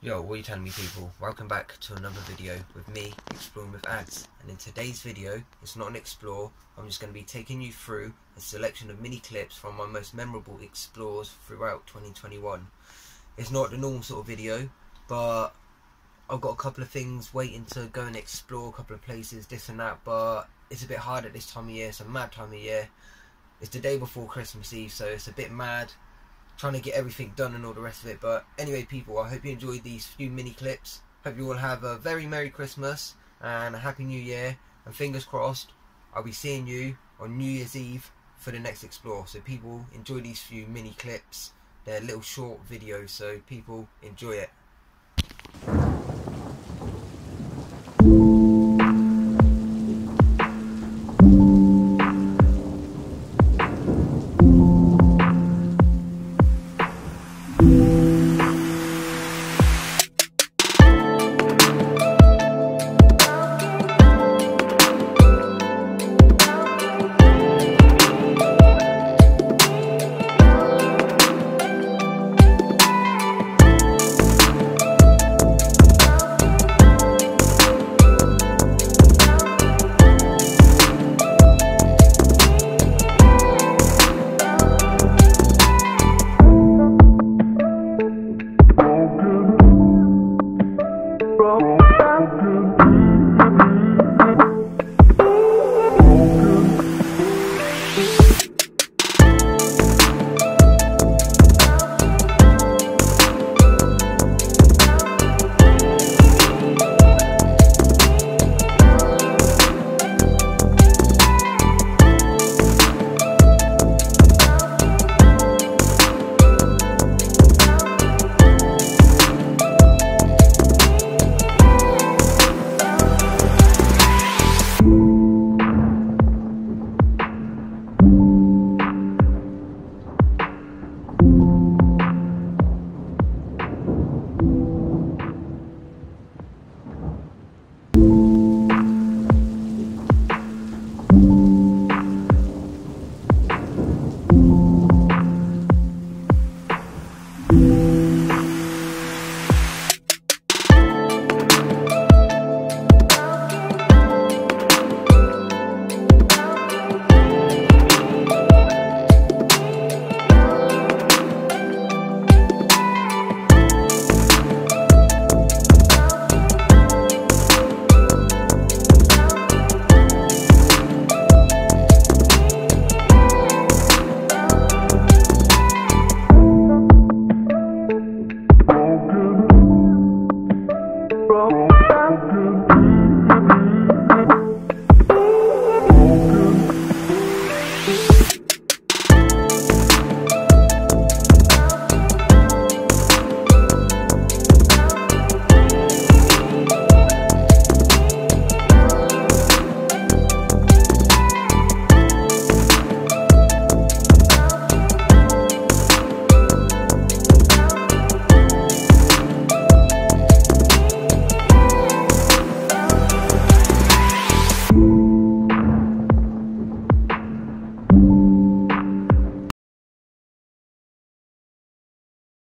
Yo, what are you telling me people? Welcome back to another video with me, Exploring with Adz. And in today's video, it's not an explore, I'm just going to be taking you through a selection of mini clips from my most memorable explores throughout 2021. It's not the normal sort of video, but I've got a couple of things waiting to go and explore, a couple of places, this and that, but it's a bit hard at this time of year, it's a mad time of year. It's the day before Christmas Eve, so it's a bit mad trying to get everything done and all the rest of it. But anyway, people, I hope you enjoyed these few mini clips. Hope you all have a very Merry Christmas and a Happy New Year. And fingers crossed, I'll be seeing you on New Year's Eve for the next explore. So people, enjoy these few mini clips. They're little short videos, so people, enjoy it. Broken.